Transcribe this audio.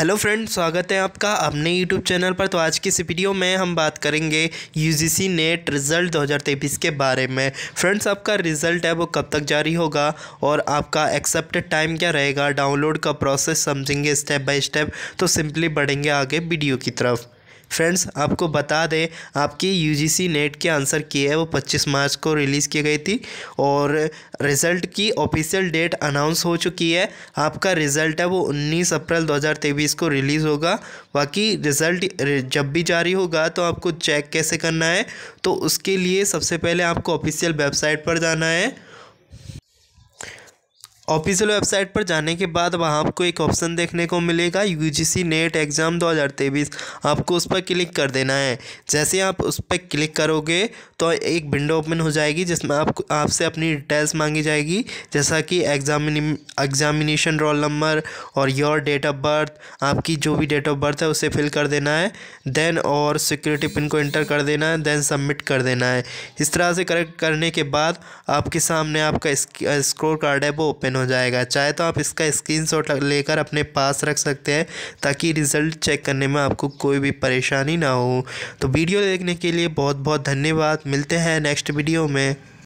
Hello friend, स्वागत है आपका अपने यूट्यूब चैनल पर। तो आज की इस वीडियो में हम बात करेंगे यूजीसी नेट रिज़ल्ट 2023 के बारे में। फ्रेंड्स, आपका रिज़ल्ट है वो कब तक जारी होगा और आपका एक्सेप्टेड टाइम क्या रहेगा? डाउनलोड का प्रोसेस समझेंगे स्टेप बाय स्टेप तो सिंपली बढ़ेंगे आगे वीडियो की तरफ़। फ्रेंड्स, आपको बता दें, आपकी यूजीसी नेट के आंसर की है, वो 25 मार्च को रिलीज़ की गई थी और रिज़ल्ट की ऑफिशियल डेट अनाउंस हो चुकी है। आपका रिज़ल्ट है, वो 19 अप्रैल 2023 को रिलीज़ होगा। बाकी रिज़ल्ट जब भी जारी होगा तो आपको चेक कैसे करना है तो उसके लिए सबसे पहले आपको ऑफिशियल वेबसाइट पर जाना है। ऑफिशियल वेबसाइट पर जाने के बाद वहाँ आपको एक ऑप्शन देखने को मिलेगा यूजीसी नेट एग्ज़ाम 2023 आपको उस पर क्लिक कर देना है। जैसे आप उस पर क्लिक करोगे तो एक विंडो ओपन हो जाएगी, जिसमें आपको आपसे अपनी डिटेल्स मांगी जाएगी। जैसा कि एग्जामिनी एग्जामिनेशन रोल नंबर और योर डेट ऑफ़ बर्थ आपकी जो भी डेट ऑफ़ बर्थ है, उसे फिल कर देना है। देन और सिक्योरिटी पिन को इंटर कर देना है। देन सबमिट कर देना है। इस तरह से करेक्ट करने के बाद आपके सामने आपका स्कोर कार्ड है, वो ओपन हो जाएगा। चाहे तो आप इसका स्क्रीनशॉट लेकर अपने पास रख सकते हैं, ताकि रिज़ल्ट चेक करने में आपको कोई भी परेशानी ना हो। तो वीडियो देखने के लिए बहुत बहुत धन्यवाद। मिलते हैं नेक्स्ट वीडियो में।